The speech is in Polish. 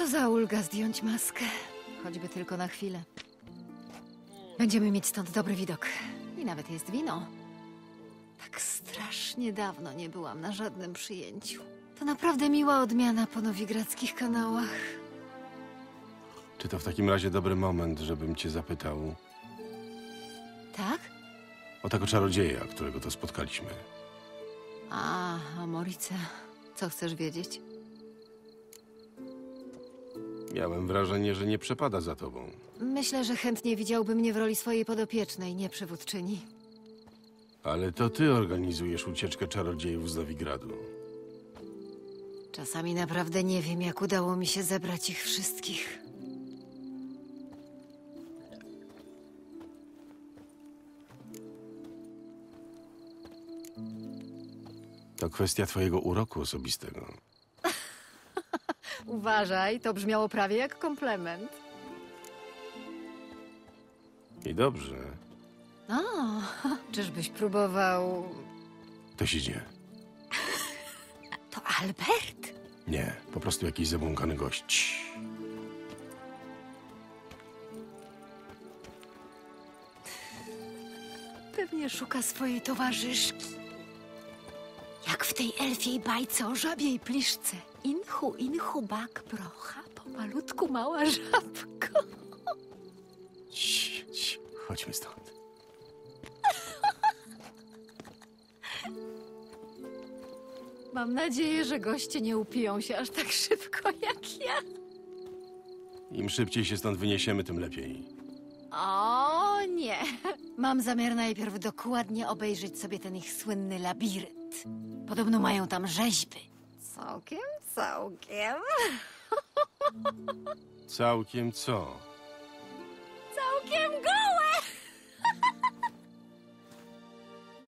Co za ulga zdjąć maskę. Choćby tylko na chwilę. Będziemy mieć stąd dobry widok. I nawet jest wino. Tak strasznie dawno nie byłam na żadnym przyjęciu. To naprawdę miła odmiana po nowigradzkich kanałach. Czy to w takim razie dobry moment, żebym cię zapytał Tak? o tego czarodzieja, którego to spotkaliśmy? A, Amorice. Co chcesz wiedzieć? Miałem wrażenie, że nie przepada za tobą. Myślę, że chętnie widziałby mnie w roli swojej podopiecznej, nie przywódczyni. Ale to ty organizujesz ucieczkę czarodziejów z Nowigradu. Czasami naprawdę nie wiem, jak udało mi się zebrać ich wszystkich. To kwestia twojego uroku osobistego. Uważaj, to brzmiało prawie jak komplement. I dobrze. A, czyżbyś próbował. To się dzieje. To Albert? Nie, po prostu jakiś zabłąkany gość. Pewnie szuka swojej towarzyszki. W tej elfiej bajce o żabiej pliszce. Inchu, inchu, bak, brocha, pomalutku mała żabko. Ci, ci, chodźmy stąd. Mam nadzieję, że goście nie upiją się aż tak szybko jak ja. Im szybciej się stąd wyniesiemy, tym lepiej. O nie! Mam zamiar najpierw dokładnie obejrzeć sobie ten ich słynny labirynt. Podobno mają tam rzeźby. Całkiem, całkiem. Całkiem co? Całkiem go!